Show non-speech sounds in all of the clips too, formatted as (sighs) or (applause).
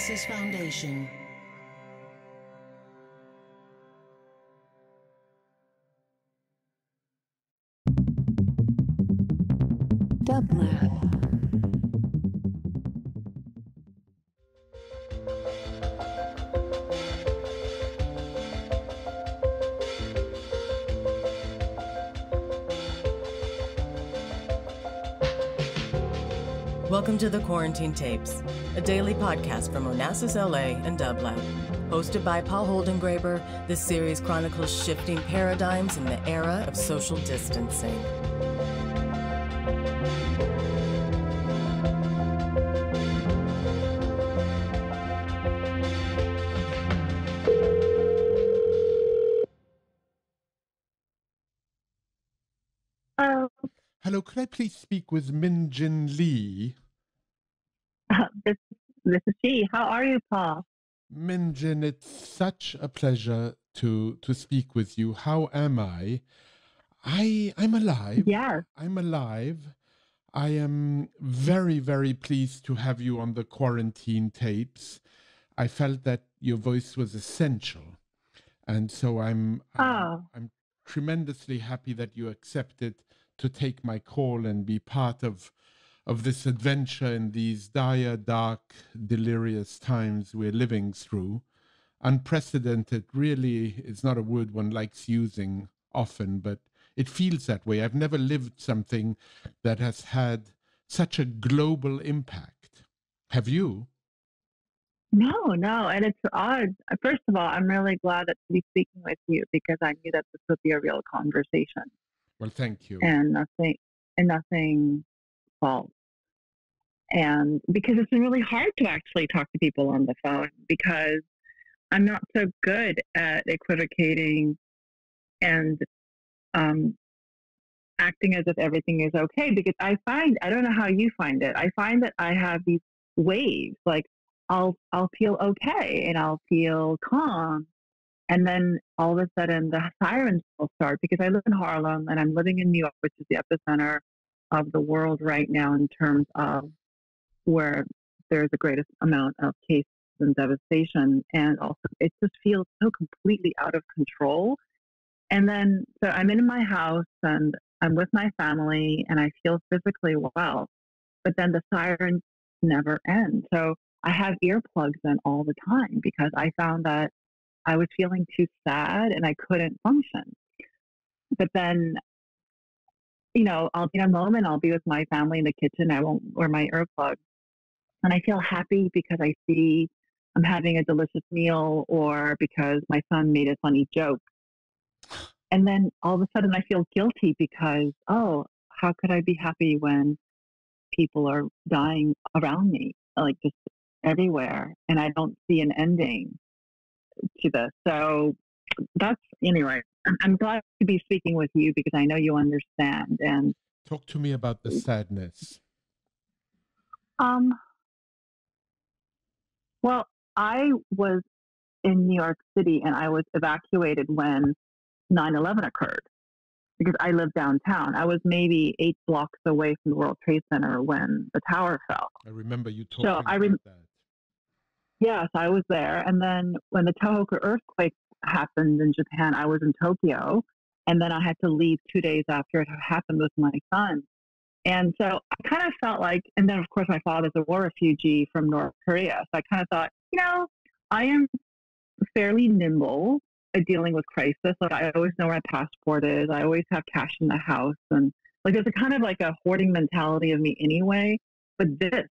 Onassis Foundation. Dublab. Welcome to the Quarantine Tapes, a daily podcast from Onassis LA and Dublab. Hosted by Paul Holdengraber, this series chronicles shifting paradigms in the era of social distancing. Hello, could I please speak with Min Jin Lee? This this is she. How are you, Paul? Min Jin, it's such a pleasure to to speak with you. How am I? I I'm alive. Yes. I'm alive. I am very, very pleased to have you on the quarantine tapes. I felt that your voice was essential. And so I'm I'm, Oh. I'm tremendously happy that you accepted to take my call and be part of of this adventure in these dire, dark, delirious times we're living through. Unprecedented really is not a word one likes using often, but it feels that way. I've never lived something that has had such a global impact. Have you? No, no, and it's odd. First of all, I'm really glad to be speaking with you because I knew that this would be a real conversation Well, thank you. and nothing and nothing false. And because it's been really hard to actually talk to people on the phone because I'm not so good at equivocating and um, acting as if everything is okay. Because I find I don't know how you find it. I find that I have these waves. Like I'll I'll feel okay and I'll feel calm, and then all of a sudden the sirens will start because I live in Harlem and I'm living in New York, which is the epicenter of the world right now in terms of where there's the greatest amount of cases and devastation. And also, it just feels so completely out of control. And then, so I'm in my house and I'm with my family and I feel physically well, but then the sirens never end. So I have earplugs in all the time because I found that I was feeling too sad and I couldn't function. But then, you know, I'll be in a moment, I'll be with my family in the kitchen, I won't wear my earplugs. And I feel happy because I see I'm having a delicious meal or because my son made a funny joke. And then all of a sudden I feel guilty because, oh, how could I be happy when people are dying around me, like just everywhere, and I don't see an ending to this. So that's anyway. I'm, glad to be speaking with you because I know you understand. And Talk to me about the sadness. um, well, I was in New York City and I was evacuated when 9/11 occurred because I live downtown. I was maybe eight blocks away from the World Trade Center when the tower fell. I remember you talking I about rem- that. Yes, I was there. And then when the Tohoku earthquake happened in Japan, I was in Tokyo. And then I had to leave two days after it happened with my son. And so I kind of felt like, and then of course my father's a war refugee from North Korea. So I kind of thought, you know, I am fairly nimble at dealing with crisis. Like I always know where my passport is. I always have cash in the house. And like there's a kind of like a hoarding mentality of me anyway. But this,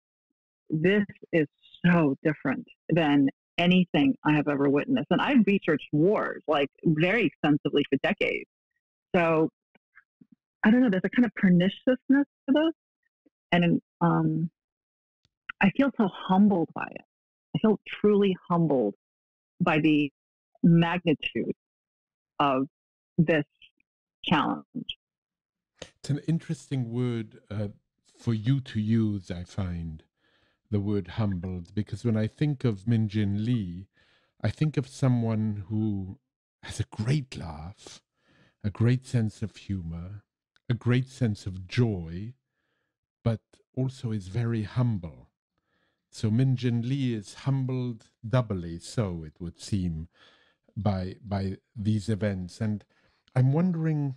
this is so different than anything I have ever witnessed. And I've researched wars like very extensively for decades. So I don't know, there's a kind of perniciousness to this. And um, I feel so humbled by it. I feel truly humbled by the magnitude of this challenge. It's an interesting word uh, for you to use, I find, the word humbled, because when I think of Min Jin Lee, I think of someone who has a great laugh, a great sense of humor, a great sense of joy, but also is very humble. So Min Jin Lee is humbled doubly so, it would seem, by by these events. And I'm wondering,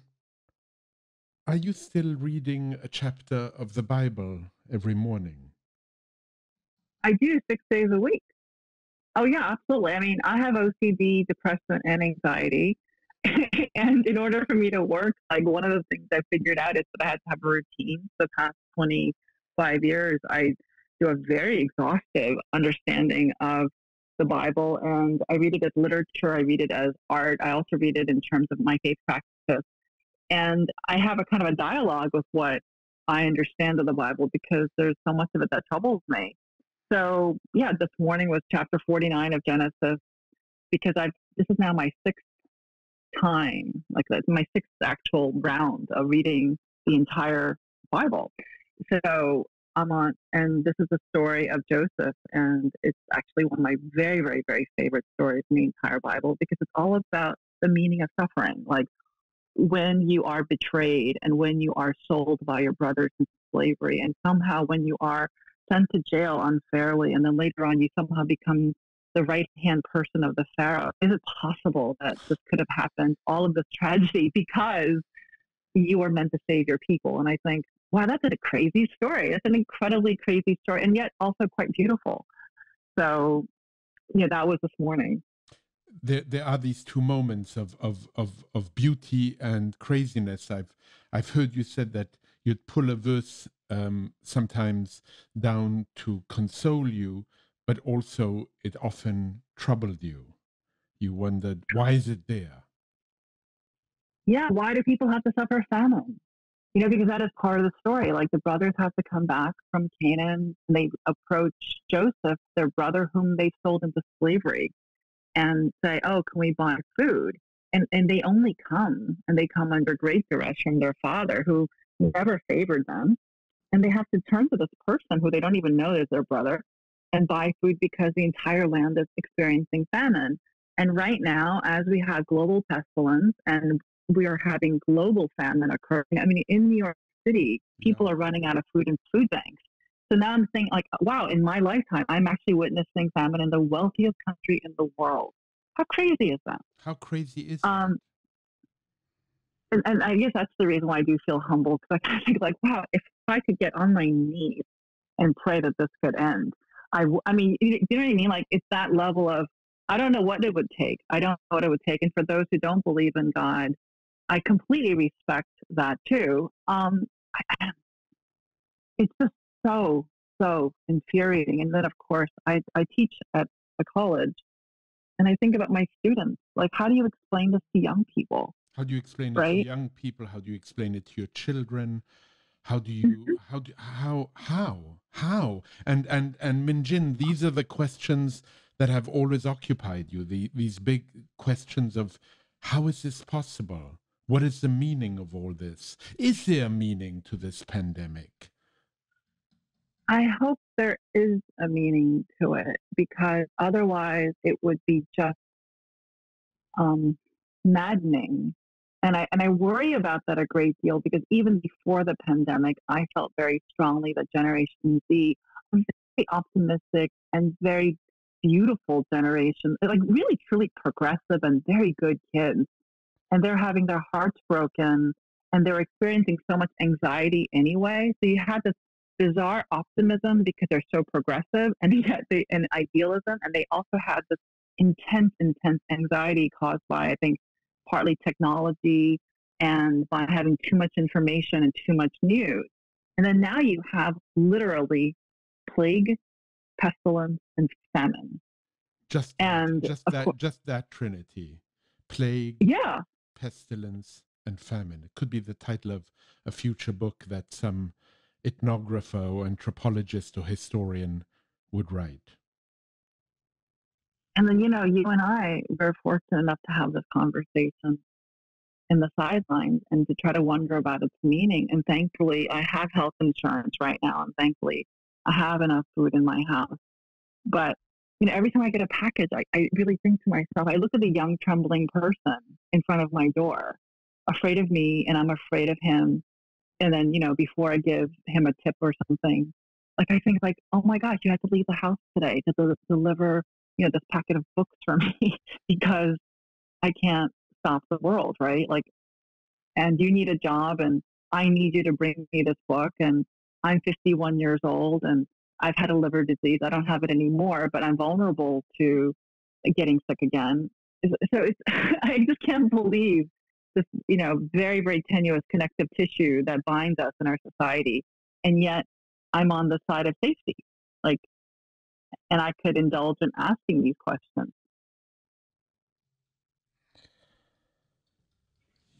are you still reading a chapter of the Bible every morning? I do six days a week. Oh yeah, absolutely. I mean, I have OCD, depression, and anxiety. (laughs) and in order for me to work, like one of the things I figured out is that I had to have a routine. The past 25 years, I do a very exhaustive understanding of the Bible, and I read it as literature. I read it as art. I also read it in terms of my faith practice, and I have a kind of a dialogue with what I understand of the Bible because there's so much of it that troubles me. So yeah, this morning was chapter 49 of Genesis because I've this is now my sixth time, like that's my sixth actual round of reading the entire Bible. So I'm on, and this is a story of Joseph, and it's actually one of my very, very, very favorite stories in the entire Bible because it's all about the meaning of suffering. Like when you are betrayed and when you are sold by your brothers into slavery, and somehow when you are sent to jail unfairly, and then later on you somehow become the right hand person of the Pharaoh. Is it possible that this could have happened? All of this (laughs) tragedy because you were meant to save your people. And I think, wow, that's a crazy story. It's an incredibly crazy story, and yet also quite beautiful. So, yeah, that was this morning. There, there are these two moments of, of, of, of beauty and craziness. I've, I've heard you said that you'd pull a verse um, sometimes down to console you, but also it often troubled you. You wondered, why is it there? Yeah, why do people have to suffer famine? You know, because that is part of the story. Like the brothers have to come back from Canaan and they approach Joseph, their brother whom they sold into slavery, and say, Oh, can we buy food? And and they only come and they come under great duress from their father who never favored them. And they have to turn to this person who they don't even know is their brother and buy food because the entire land is experiencing famine. And right now, as we have global pestilence and we are having global famine occurring, I mean, in New York City, people yeah. are running out of food in food banks. So now I'm saying, like, wow, in my lifetime, I'm actually witnessing famine in the wealthiest country in the world. How crazy is that? How crazy is um, and, and, I guess that's the reason why I do feel humble because I think like, wow, if I could get on my knees and pray that this could end, I, I mean, you know what I mean? Like it's that level of, I don't know what it would take. I don't know what it would take. And for those who don't believe in God, I completely respect that too. Um, it's just so, so infuriating. And then, of course, I, I teach at a college and I think about my students. Like, how do you explain this to young people? How do you explain right? it to young people? How do you explain it to your children? How do you mm-hmm. how do how how how and and and Min Jin, these are the questions that have always occupied you. The these big questions of how is this possible? What is the meaning of all this? Is there a meaning to this pandemic? I hope there is a meaning to it because otherwise it would be just um, maddening and I and I worry about that a great deal because even before the pandemic, I felt very strongly that Generation Z very optimistic and very beautiful generation, like really truly progressive and very good kids. And they're having their hearts broken and they're experiencing so much anxiety anyway. So you had this bizarre optimism because they're so progressive and (laughs) yet they and idealism and they also had this intense, intense anxiety caused by I think partly technology and by having too much information and too much news. And then now you have literally plague, pestilence, and famine. Just and just that course, just that trinity. Plague, yeah, pestilence, and famine. It could be the title of a future book that some ethnographer or anthropologist or historian would write. And then, you know, you and I were fortunate enough to have this conversation in the sidelines and to try to wonder about its meaning. And thankfully, I have health insurance right now. And thankfully, I have enough food in my house. But, you know, every time I get a package, I, I really think to myself, I look at the young, trembling person in front of my door, afraid of me, and I'm afraid of him. And then, you know, before I give him a tip or something, like I think like, oh my gosh, you had to leave the house today to del- deliver, you know, this packet of books for (laughs) me because I can't stop the world, right? Like, and you need a job, and I need you to bring me this book, and I'm 51 years old, and I've had a liver disease. I don't have it anymore, but I'm vulnerable to getting sick again. So it's, (laughs) I just can't believe this, you know, very, very tenuous connective tissue that binds us in our society. And yet I'm on the side of safety. Like, and I could indulge in asking these questions.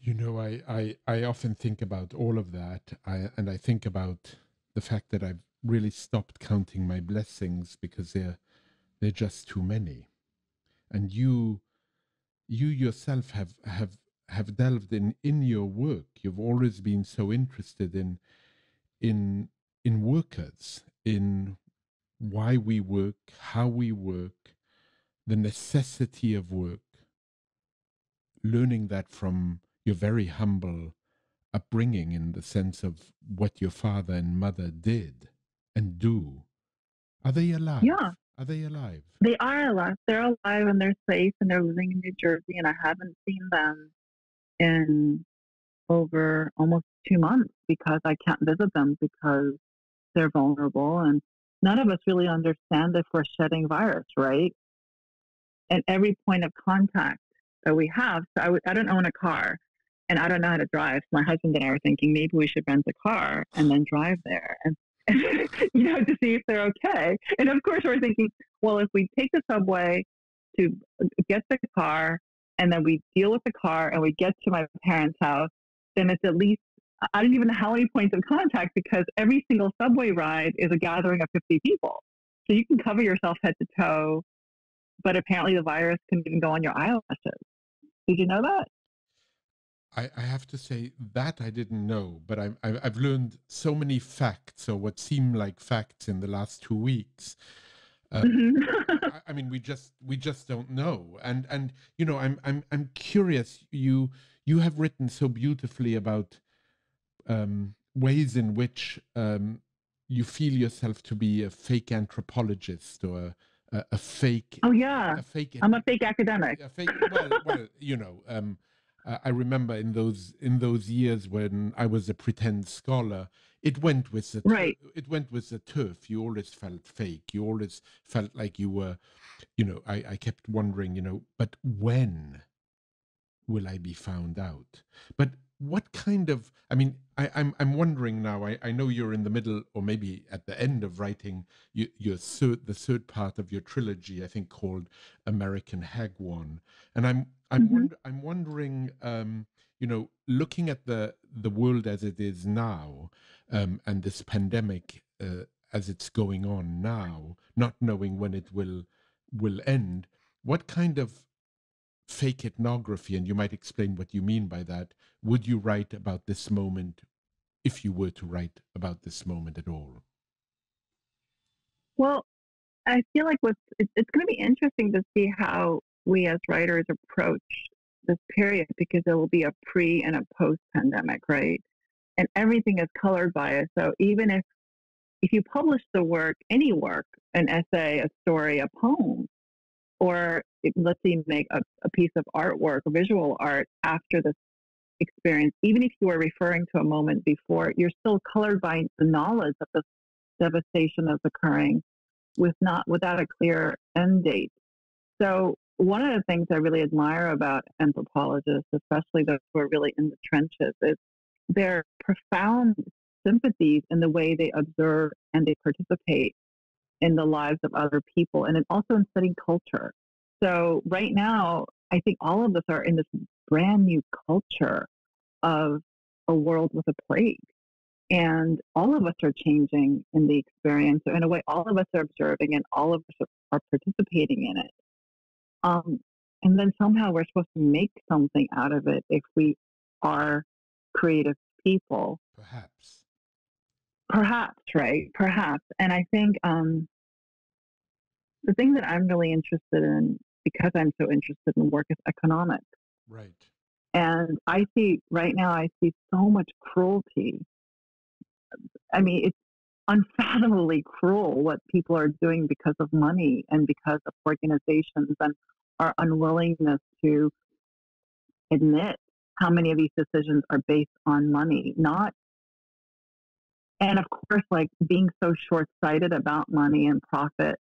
You know, I, I, I often think about all of that, I, and I think about the fact that I've really stopped counting my blessings because they're they're just too many. And you you yourself have have have delved in in your work. You've always been so interested in in in workers, in why we work, how we work, the necessity of work, learning that from your very humble upbringing in the sense of what your father and mother did and do. Are they alive? Yeah. Are they alive? They are alive. They're alive and they're safe and they're living in New Jersey and I haven't seen them in over almost two months because I can't visit them because they're vulnerable and none of us really understand if we're shedding virus, right? And every point of contact that we have, so I w- I don't own a car and I don't know how to drive. So My husband and I were thinking maybe we should rent a car and then drive there and, (laughs) you know, to see if they're okay. And of course, we're thinking, well, if we take the subway to get the car and then we deal with the car and we get to my parents' house, then it's at least I don't even know how many points of contact because every single subway ride is a gathering of 50 people. So you can cover yourself head to toe, but apparently the virus can even go on your eyelashes. Did you know that? I, I have to say that I didn't know, but I, I, I've learned so many facts, or what seem like facts, in the last two weeks. Uh, Mm-hmm. I, I mean, we just we just don't know, and and you know, I'm I'm I'm curious. You you have written so beautifully about um, ways in which um, you feel yourself to be a fake anthropologist or a, a, a fake oh, yeah. a fake I'm a fake academic. a fake well, well you know um, I remember in those in those years when I was a pretend scholar, it went with the Right. it went with the turf. You always felt fake. You always felt like you were, you know. I I kept wondering, you know, but when will I be found out? But what kind of? I mean, I, I'm I'm wondering now. I, I know you're in the middle, or maybe at the end of writing your, your third the third part of your trilogy. I think called American Hagwon, and I'm I'm Mhm. wonder, I'm wondering. Um, you know, looking at the the world as it is now, um, and this pandemic uh, as it's going on now, not knowing when it will will end, what kind of fake ethnography, and you might explain what you mean by that, would you write about this moment if you were to write about this moment at all? Well, I feel like what's it's, going to be interesting to see how we as writers approach this period because there will be a pre and a post pandemic, right? And everything is colored by it. So even if if you publish the work, any work, an essay, a story, a poem, or let's say make a, a piece of artwork, visual art after this experience, even if you are referring to a moment before, you're still colored by the knowledge of this devastation that's occurring with not without a clear end date. So one of the things I really admire about anthropologists, especially those who are really in the trenches, is their profound sympathies in the way they observe and they participate in the lives of other people and also in studying culture. So right now, I think all of us are in this brand new culture of a world with a plague. And all of us are changing in the experience. So in a way, all of us are observing and all of us are, are participating in it. Um, and then somehow we're supposed to make something out of it if we are creative people. Perhaps. Perhaps, right? Perhaps. And I think um, the thing that I'm really interested in, because I'm so interested in work, is economics. Right. And I see right now, I see so much cruelty. I mean, it's unfathomably cruel what people are doing because of money and because of organizations and our unwillingness to admit how many of these decisions are based on money, not and of course, like being so short sighted about money and profit,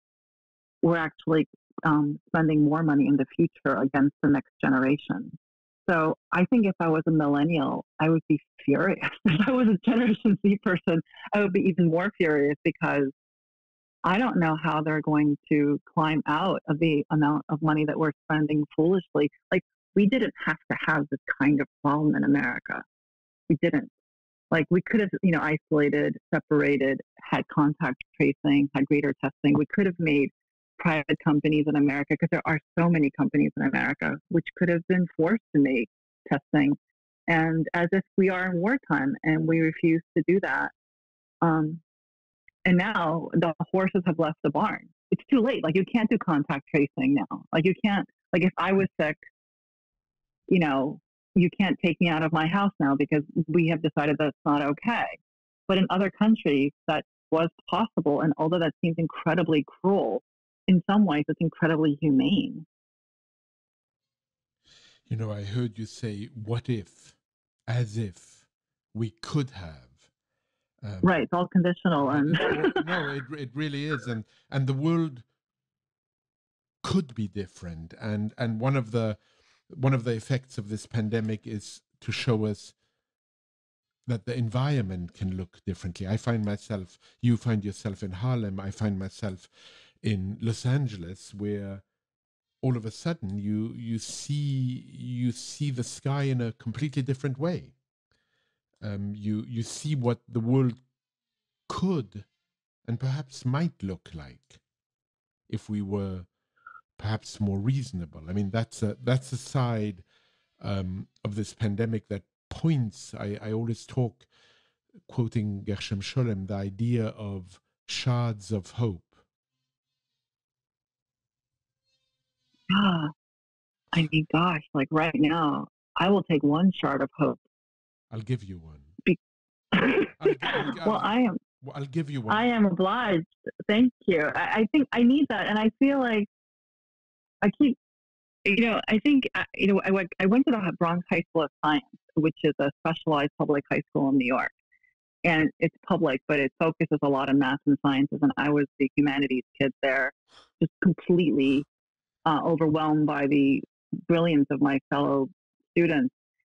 we're actually um, spending more money in the future against the next generation. So I think if I was a millennial, I would be furious. (laughs) If I was a Generation Z person, I would be even more furious because I don't know how they're going to climb out of the amount of money that we're spending foolishly. Like, we didn't have to have this kind of problem in America. We didn't. Like, we could have, you know, isolated, separated, had contact tracing, had greater testing. We could have made private companies in America, because there are so many companies in America, which could have been forced to make testing. And as if we are in wartime and we refuse to do that. Um, and now the horses have left the barn. It's too late. Like you can't do contact tracing now. Like you can't, like if I was sick, you know, you can't take me out of my house now because we have decided that's not okay. But in other countries, that was possible. And although that seems incredibly cruel, in some ways, it's incredibly humane. You know, I heard you say, what if, as if we could have. Um, right, it's all conditional. And no, (laughs) it, it really is. And, and the world could be different. And, and one of the, one of the effects of this pandemic is to show us that the environment can look differently. I find myself, you find yourself in Harlem, I find myself in Los Angeles where all of a sudden you you see you see the sky in a completely different way. Um, you you see what the world could and perhaps might look like if we were perhaps more reasonable. I mean that's a that's a side um, of this pandemic that points. I, I always talk, quoting Gershom Scholem, the idea of shards of hope yeah, I mean, gosh, like right now, I will take one shard of hope. I'll give you one. Be- (laughs) I'll, I'll, well, I am. I'll give you one. I am obliged. Thank you. I, I think I need that, and I feel like I keep. You know, I think uh, you know. I went. I went to the Bronx High School of Science, which is a specialized public high school in New York, and it's public, but it focuses a lot on math and sciences. And I was the humanities kid there, just completely uh, overwhelmed by the brilliance of my fellow students.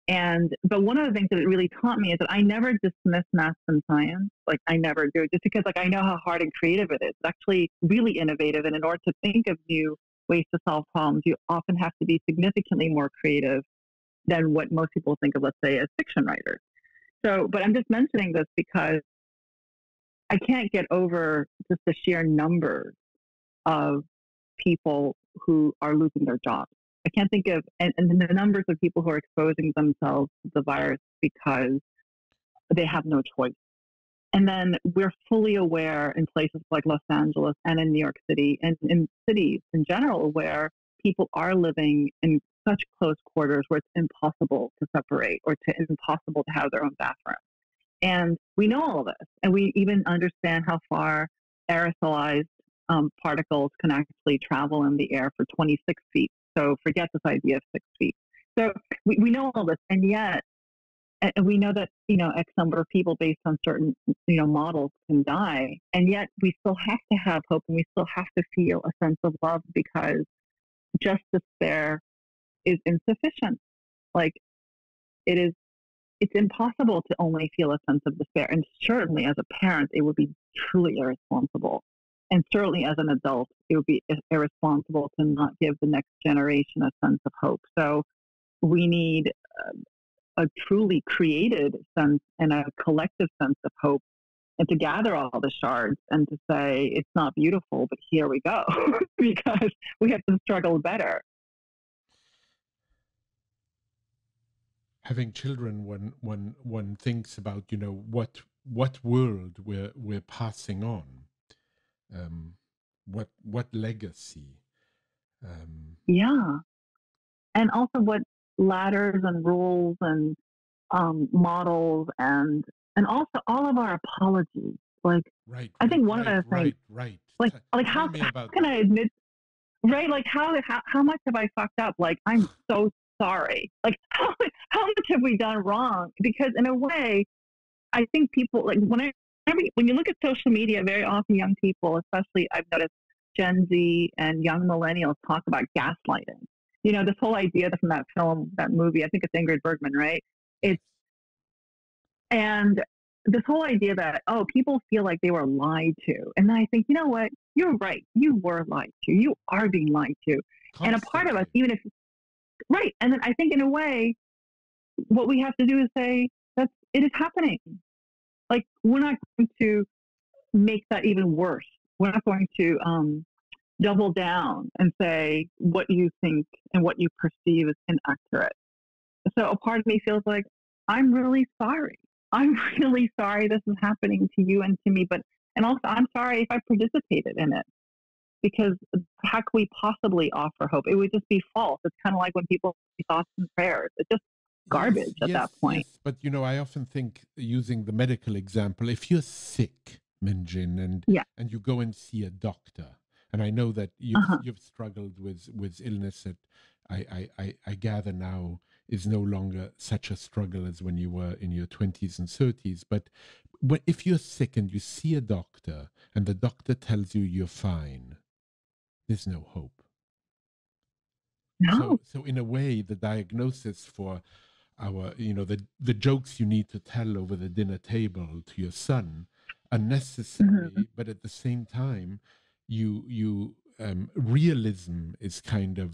And but one of the things that it really taught me is that I never dismiss math and science. Like I never do, just because like I know how hard and creative it is. It's actually really innovative, and in order to think of new ways to solve problems, you often have to be significantly more creative than what most people think of, let's say, as fiction writers. So, but I'm just mentioning this because I can't get over just the sheer numbers of people who are losing their jobs. I can't think of, and, and the numbers of people who are exposing themselves to the virus because they have no choice. And then we're fully aware in places like Los Angeles and in New York City and in cities in general where people are living in such close quarters where it's impossible to separate or to impossible to have their own bathroom. And we know all this, and we even understand how far aerosolized um, particles can actually travel in the air for 26 feet. So forget this idea of six feet. So we, we know all this, and yet and we know that you know X number of people based on certain you know models can die, and yet we still have to have hope, and we still have to feel a sense of love because just despair is insufficient. Like it is, it's impossible to only feel a sense of despair, and certainly as a parent, it would be truly irresponsible and certainly as an adult, it would be irresponsible to not give the next generation a sense of hope. So we need a, a truly created sense and a collective sense of hope and to gather all the shards and to say it's not beautiful, but here we go (laughs) because we have to struggle better. Having children, when one one thinks about you know what what world we're we're passing on, um, what what legacy um, yeah and also what ladders and rules and um, models and and also all of our apologies Like, right. I think right, one of right, the things- Right. Right. like, T- like how, how can that. I admit, right? Like, how, how, how much have I fucked up? Like, I'm (sighs) so sorry. Like, how, (laughs) how much have we done wrong? Because in a way, I think people, like, when I, when you look at social media, very often young people, especially I've noticed Gen Z and young millennials talk about gaslighting. You know, this whole idea that from that film, that movie, I think it's Ingrid Bergman, right? It's and this whole idea that oh, people feel like they were lied to, and then I think you know what, you're right, you were lied to, you are being lied to, and a part of us, even if right, and then I think in a way, what we have to do is say that's it is happening. Like we're not going to make that even worse. We're not going to um, double down and say what you think and what you perceive is inaccurate. So a part of me feels like I'm really sorry. I'm (laughs) really sorry this is happening to you and to me, but and also I'm sorry if I participated in it because how could we possibly offer hope? It would just be false. It's kind of like when people thoughts and prayers. It just garbage at that point. Yes, but you know, I often think using the medical example, if you're sick, Min Jin, and Yeah. and you go and see a doctor, and I know that you've Uh-huh. you've struggled with with illness that I, I, I, I gather now is no longer such a struggle as when you were in your twenties and thirties. But if you're sick and you see a doctor and the doctor tells you you're fine, there's no hope. No. So, so in a way, the diagnosis for our, you know, the the jokes you need to tell over the dinner table to your son are necessary, but at the same time, you you um, realism is kind of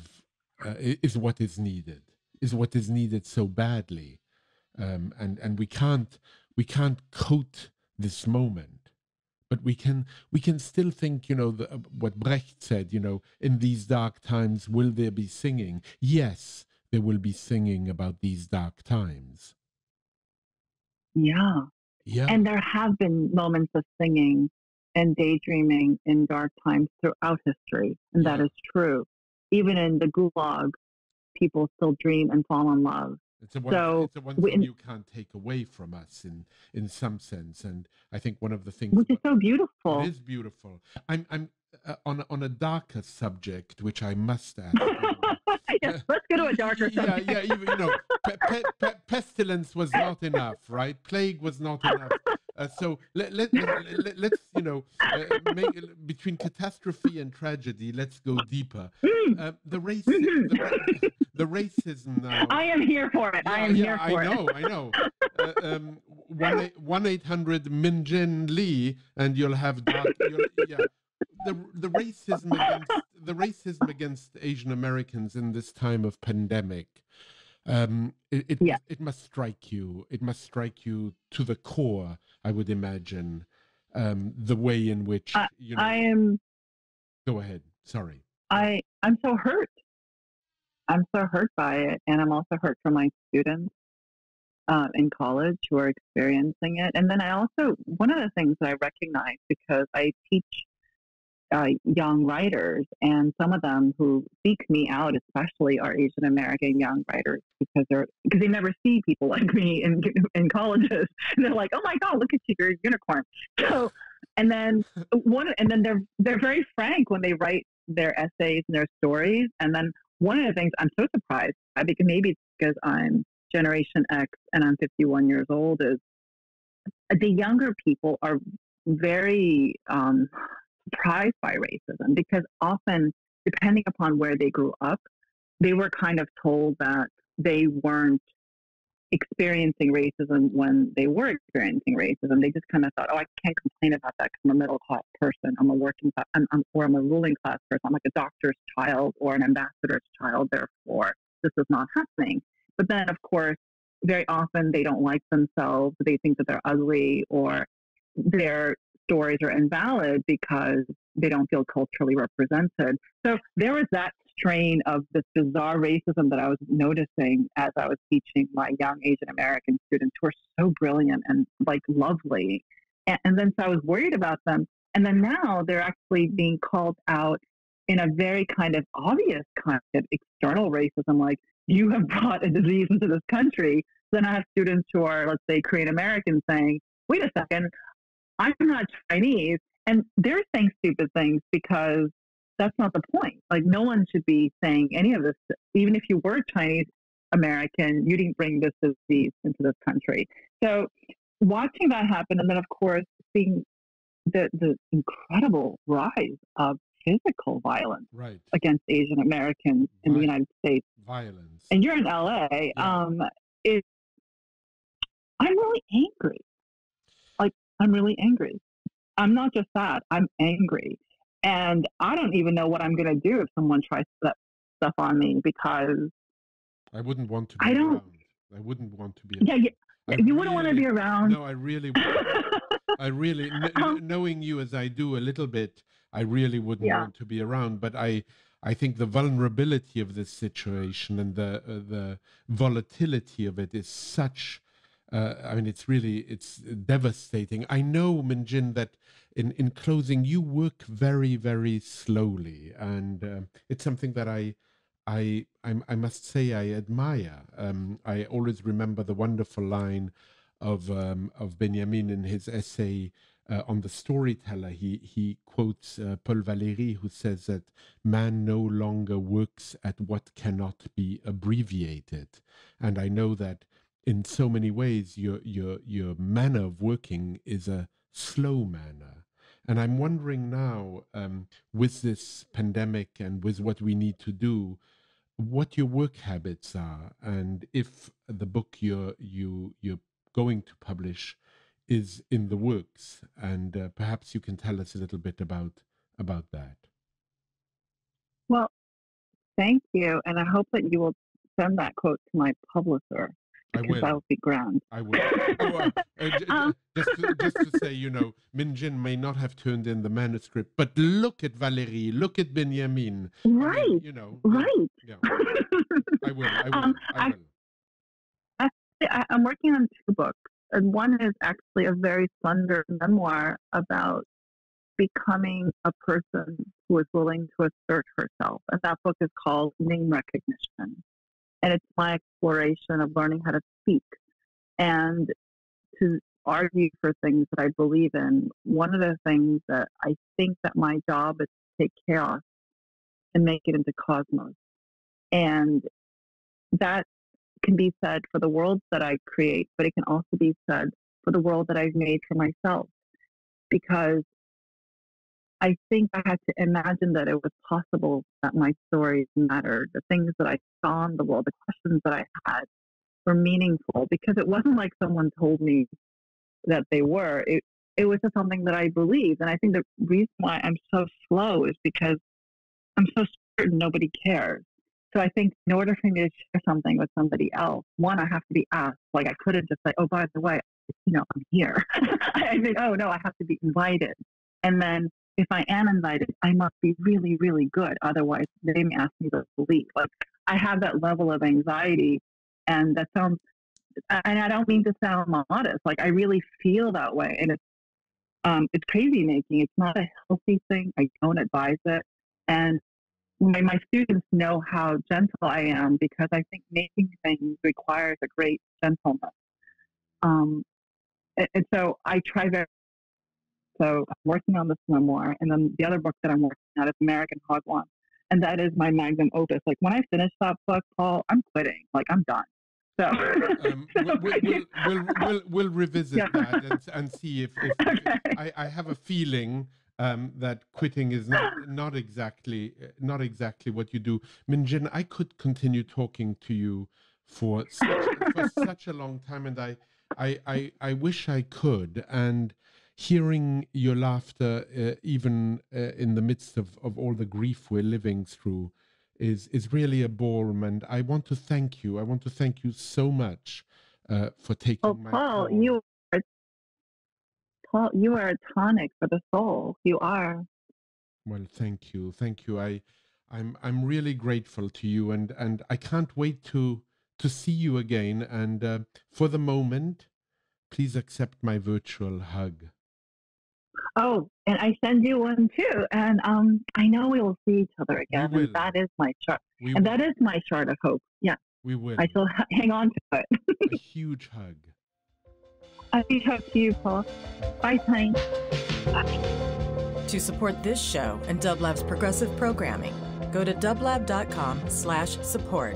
uh, is what is needed, is what is needed so badly, um, and and we can't we can't coat this moment but we can we can still think you know the, uh, what brecht said you know in these dark times will there be singing? Yes there will be singing about these dark times yeah. yeah And there have been moments of singing and daydreaming in dark times throughout history, and that Yeah. is true. Even in the gulag, people still dream and fall in love. it's a one, so it's a one we- thing you can't take away from us in in some sense and i think one of the things which is so beautiful. It is beautiful. I'm I'm uh, on a- on a darker subject, which I must add. you (laughs) know. yes, let's go to a darker yeah, subject. yeah. Even, you know, pe- pe- pe- pestilence was not enough, right? Plague was not enough. Uh, so let, let, let, us you know, uh, make, between catastrophe and tragedy, let's go deeper. Mm, Uh, the, race, the, ra- the racism now. I am here for it. I am yeah, here for I it. I know, I know. Uh, um, one eight- one eight hundred Min Jin Lee, and you'll have dark. You'll, yeah, the the racism against the racism against Asian Americans in this time of pandemic. Um, it it, Yeah. it must strike you. It must strike you to the core. I would imagine um, the way in which you know. I am go ahead. Sorry. I I'm so hurt. I'm so hurt by it, and I'm also hurt for my students um, in college who are experiencing it. And then I also one of the things that I recognize because I teach uh, young writers, and some of them who seek me out, especially, are Asian American young writers because they're because they never see people like me in in colleges, (laughs) and they're like, "Oh my God, look at you, you're a unicorn." (laughs) So, and then one, and then they're they're very frank when they write their essays and their stories, and then one of the things I'm so surprised by, because maybe it's because I'm Generation X and I'm 51 years old, is the younger people are very um, surprised by racism because often, depending upon where they grew up, they were kind of told that they weren't experiencing racism when they were experiencing racism. They just kind of thought, oh, I can't complain about that because I'm a middle class person. I'm a working class, I'm, I'm, or I'm a ruling class person. I'm like a doctor's child or an ambassador's child. Therefore, this is not happening. But then, of course, very often they don't like themselves. They think that they're ugly or their stories are invalid because they don't feel culturally represented. So there was that strain of this bizarre racism that I was noticing as I was teaching my young Asian American students who are so brilliant and like lovely. And, and then so I was worried about them. And then now they're actually being called out in a very kind of obvious kind of external racism, like you have brought a disease into this country. Then I have students who are, let's say, Korean Americans saying, wait a second, I'm not Chinese. And they're saying stupid things because that's not the point. Like, no one should be saying any of this. Even if you were Chinese American, you didn't bring this disease into this country. So, watching that happen, and then, of course, seeing the, the incredible rise of physical violence right. against Asian Americans in the United States. Violence. And you're in LA. Yeah. Um, it, I'm really angry. I'm really angry. I'm not just that, I'm angry. And I don't even know what I'm going to do if someone tries that stuff on me because, I wouldn't want to be I don't- around. I wouldn't want to be yeah, you, I you wouldn't want to be around. No, I really. (laughs) I really, kn- Um, knowing you as I do a little bit, I really wouldn't Yeah. want to be around. But I, I think the vulnerability of this situation and the uh, the volatility of it is such. Uh, I mean, it's really it's devastating. I know, Min Jin, that in in closing, you work very very slowly, and um it's something that I. I, I I must say I admire. Um, I always remember the wonderful line of um, of Benjamin in his essay uh, on the storyteller. He he quotes uh, Paul Valéry, who says that man no longer works at what cannot be abbreviated, and I know that in so many ways your your your manner of working is a slow manner. And I'm wondering now, um, with this pandemic and with what we need to do, what your work habits are, and if the book you're you you're going to publish is in the works, and uh, perhaps you can tell us a little bit about about that. well, thank you. And I hope that you will send that quote to my publisher I that will. would be grand. I will. Oh, (laughs) uh, Um, just, to, just to say, you know, Min Jin may not have turned in the manuscript, but look at Valéry, look at Benjamin. I mean, Right, you know. right. Yeah, (laughs) I will. I will. Um, I I- will. I, I'm working on two books, and one is actually a very slender memoir about becoming a person who is willing to assert herself. And that book is called Name Recognition. And it's my exploration of learning how to speak and to argue for things that I believe in. One of the things that I think that my job is to take chaos and make it into cosmos. And that can be said for the worlds that I create, but it can also be said for the world that I've made for myself. Because I think I had to imagine that it was possible that my stories mattered. The things that I saw in the world, the questions that I had were meaningful because it wasn't like someone told me that they were. It, it was just something that I believed. And I think the reason why I'm so slow is because I'm so certain nobody cares. So I think in order for me to share something with somebody else, one, I have to be asked. Like I couldn't just say, oh, by the way, you know, I'm here. (laughs) I think, oh, no, I have to be invited. And then if I am invited, I must be really, really good. Otherwise, they may ask me to leave. Like I have that level of anxiety. And that sounds, and I don't mean to sound modest. Like I really feel that way. And it's, um, it's crazy making. It's not a healthy thing. I don't advise it. And my, my students know how gentle I am because I think making things requires a great gentleness. Um, and, and so I try very. So I'm working on this memoir, and then the other book that I'm working on is American Hagwon, and that is my magnum opus. Like when I finish that book, Paul, I'm quitting. Like I'm done. So Um, we'll, we'll, we'll, we'll, revisit Yeah. that and, and see if, if, (laughs) if I, I have a feeling um, that quitting is not not exactly not exactly what you do. Min Jin, I could continue talking to you for such, for such a long time, and I, I I I wish I could. And hearing your laughter, uh, even uh, in the midst of, of all the grief we're living through, is is really a balm. And I want to thank you. I want to thank you so much uh, for taking Oh, my Paul, call. you are Paul, you are a tonic for the soul. You are. Well, thank you, thank you. I, I'm I'm really grateful to you, and and I can't wait to to see you again. And uh, for the moment, please accept my virtual hug. Oh, and I send you one too. And um, I know we will see each other again. And that is my chart. We and will. that is my chart of hope. Yeah. We will. I still ha- hang on to it. a (laughs) huge hug. A huge hug to you, Paul. Bye, Tiny. Bye. To support this show and DubLab's progressive programming, go to dublab.com slash support.